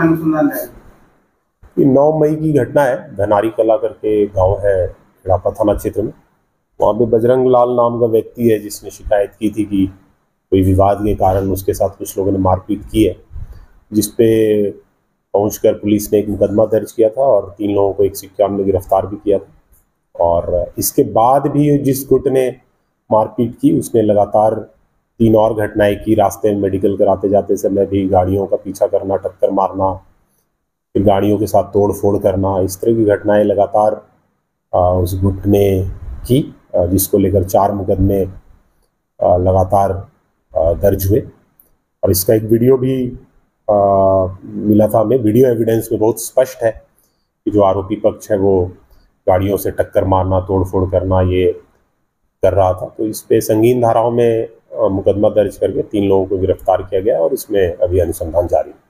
अनुसंधान ये नौ मई की घटना है। धनारी कला करके गाँव है खिड़ापा थाना क्षेत्र में। वहाँ पे बजरंग लाल नाम का व्यक्ति है जिसने शिकायत की थी कि कोई विवाद के कारण उसके साथ कुछ लोगों ने मारपीट की है जिसपे पहुंचकर पुलिस ने एक मुकदमा दर्ज किया था और तीन लोगों को एक सिक्का में गिरफ़्तार भी किया था। और इसके बाद भी जिस गुट ने मारपीट की, उसने लगातार तीन और घटनाएँ की, रास्ते में मेडिकल कराते जाते समय भी गाड़ियों का पीछा करना, टक्कर मारना, फिर गाड़ियों के साथ तोड़ फोड़ करना, इस तरह की घटनाएँ लगातार उस गुट ने की जिसको लेकर चार मुकदमे लगातार दर्ज हुए। और इसका एक वीडियो भी मिला था हमें। वीडियो एविडेंस में बहुत स्पष्ट है कि जो आरोपी पक्ष है वो गाड़ियों से टक्कर मारना, तोड़फोड़ करना, ये कर रहा था। तो इस पे संगीन धाराओं में मुकदमा दर्ज करके तीन लोगों को गिरफ़्तार किया गया और इसमें अभी अनुसंधान जारी है।